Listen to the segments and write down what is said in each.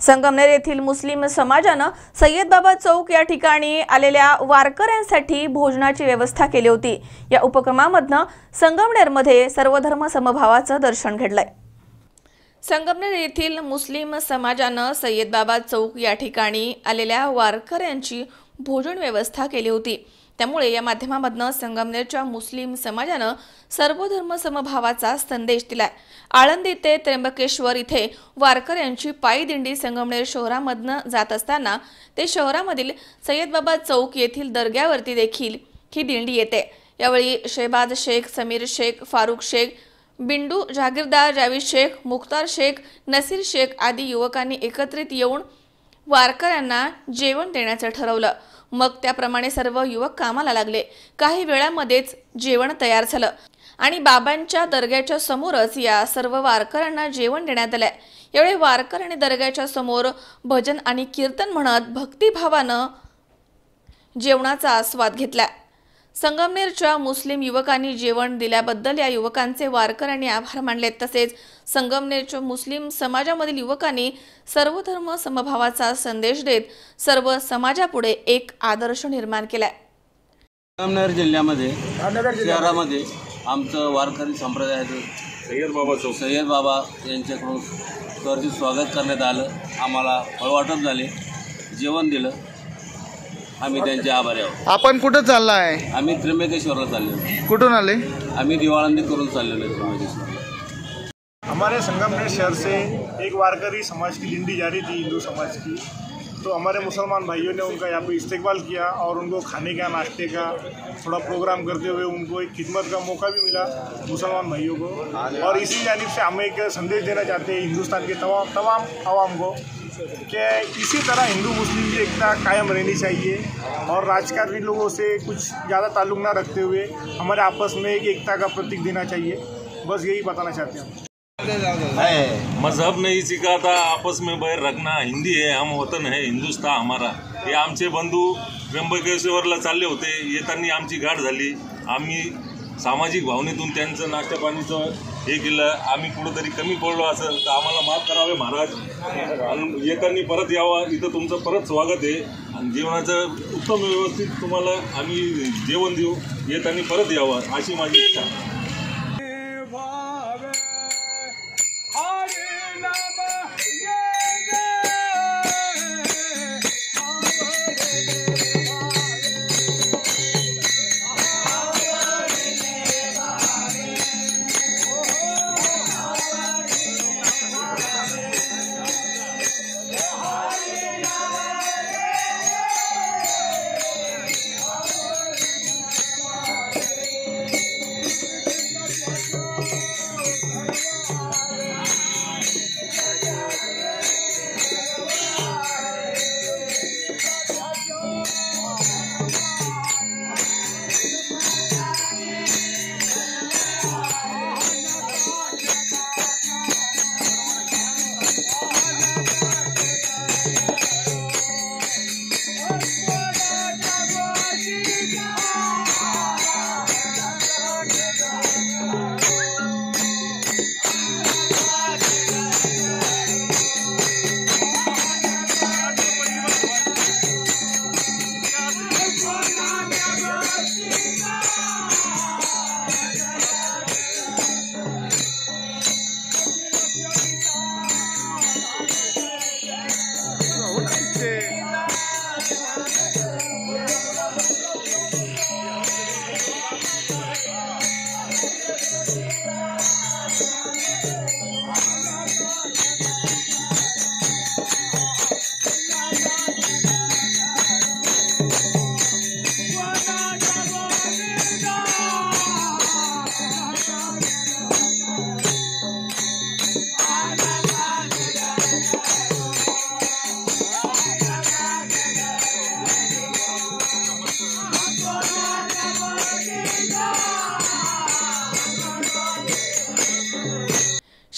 संगमनेर येथील मुस्लिम समाजानं सय्यद बाबा चौक या ठिकाणी आलेल्या वारकऱ्यांसाठी भोजनाची व्यवस्था केली होती. या उपक्रमामधनं संगमनेरमध्ये सर्वधर्म समभावाचं दर्शन घडलंय. संगमनेर येथील मुस्लिम समाजानं सय्यद बाबा चौक या ठिकाणी आलेल्या वारकऱ्यांची भोजन व्यवस्था केली होती. त्यामुळे या माध्यमामधनं संगमनेरच्या मुस्लिम समाजानं सर्वधर्म समभावाचा संदेश दिलाय. आळंदी ते त्र्यंबकेश्वर इथे वारकऱ्यांची पायी दिंडी संगमनेर शहरामधनं जात असताना ते शहरामधील सय्यद बाबा चौक येथील दर्ग्यावरती देखील ही दिंडी येते. यावेळी शेबाज शेख समीर शेख फारुख शेख बिंडू जागीरदार जावीद शेख मुख्तार शेख नसीर शेख आदी युवकांनी एकत्रित येऊन वारकऱ्यांना जेवण देण्याचं ठरवलं. मग त्याप्रमाणे सर्व युवक कामाला लागले. काही वेळामध्येच जेवण तयार झालं. आणि बाबांच्या दर्ग्याच्या समोरच या सर्व वारकऱ्यांना जेवण देण्यात आलंय. यावेळी वारकऱ्यांनी दर्ग्याच्या समोर भजन आणि कीर्तन म्हणत भक्तिभावानं जेवणाचा आस्वाद घेतला संगमनेरच्या मुस्लिम युवकांनी जेवण दिल्याबद्दल या युवकांचे वारकऱ्यांनी आभार मानले तसेच संगमनेरच्या मुस्लिम समाजामधील युवकांनी सर्वधर्म समभावाचा संदेश देत सर्व समाजापुढे एक आदर्श निर्माण केलाय. संगमनेर जिल्ह्यामध्ये शहरामध्ये आमचं वारकरी संप्रदायाचं सय्यद बाबा सय्यद बाबा यांच्याकडून स्वागत करण्यात आलं. आम्हाला फळवाटप झाले. जेवण दिलं. आम्ही त्यांचे आभारी आहोत. आपण कुठं चाललाय? आम्ही त्र्यंबकेश्वरला चाललेलो कुठून आले? आम्ही दिवाळंदी करून चाललेलो आहे त्र्यंबकेश्वरला. हमारे संगमनेर शहर से एक वारकरी समाज की लिंडी जा रही थी हिंदू समाज की। तो हमारे मुसलमान भाइयों ने उनका यहाँ पे इस्तेकबाल किया और उनको खाने का नाश्ते का थोड़ा प्रोग्राम करते हुए उनको एक खिदमत का मौका भी मिला मुसलमान भाइयों को। और इसी जानिब से हम एक संदेश देना चाहते हैं हिंदुस्तान के तमाम तमाम आवाम को कि इसी तरह हिंदू मुस्लिम की एकता कायम रहनी चाहिए और राजकारणी लोगों से कुछ ज़्यादा ताल्लुक ना रखते हुए हमारे आपस में एक एकता का प्रतीक देना चाहिए। बस यही बताना चाहते हैं मजहब नहीं सिखाता आपस में बैर रखना हिंदी है हम वतन है हिंदुस्तान हमारा। हे आमचे बंधू त्र्यंबकेश्वरला चालले होते येताना आमची गाठ झाली. आम्ही सामाजिक भावनेतून त्यांचं नाश्ता पाणीचं हे केलं आम्ही कुठंतरी कमी पडलो असं तर आम्हाला माफ करावे महाराज. आणि येताना परत यावा इथं तुमचं परत स्वागत आहे. आणि जेवणाचं उत्तम व्यवस्थित तुम्हाला आम्ही जेवण देऊ येताना परत यावं अशी माझी इच्छा.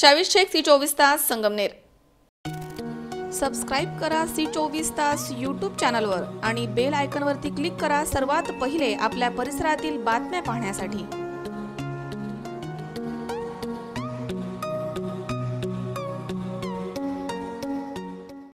आहे. शावीर शेख सी चोवीस तास संगमनेर सबस्क्राईब करा सी चोवीस तास यूट्यूब चॅनलवर आणि बेल आयकनवरती क्लिक करा सर्वात पहिले आपल्या परिसरातील बातम्या पाहण्यासाठी